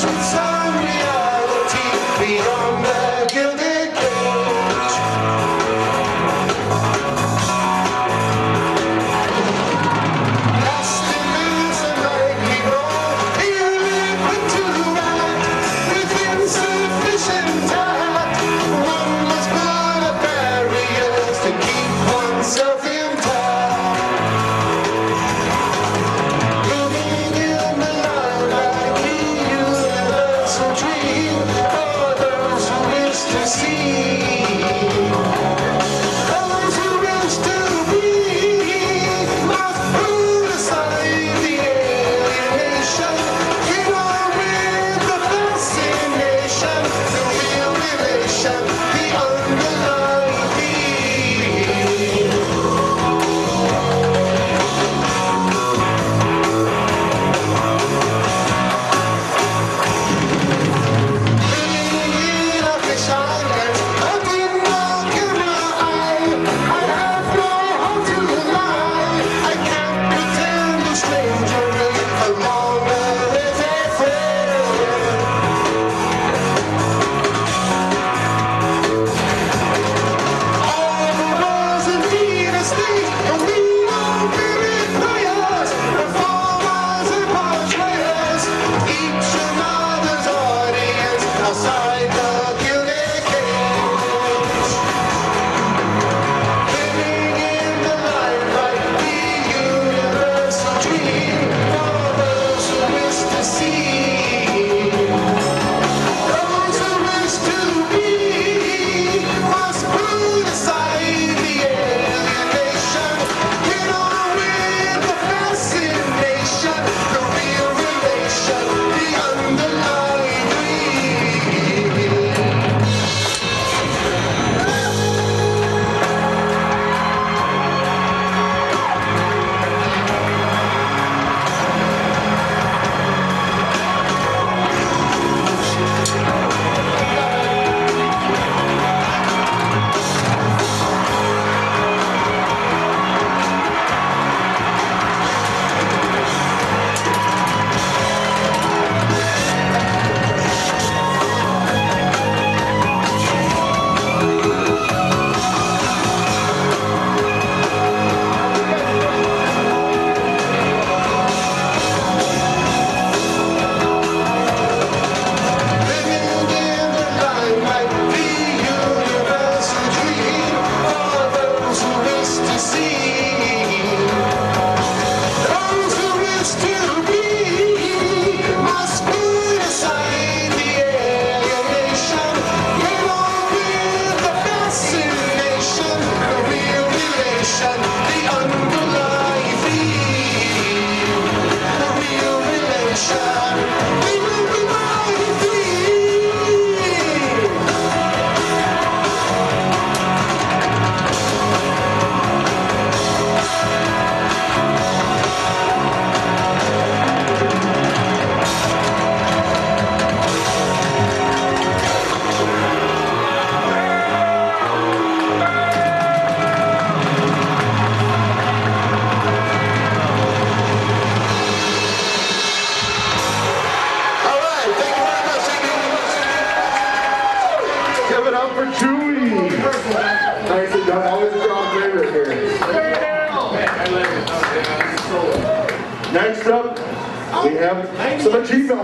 Shots Chewy, nice and done. Always a strong favorite here. Next up, we have some achievement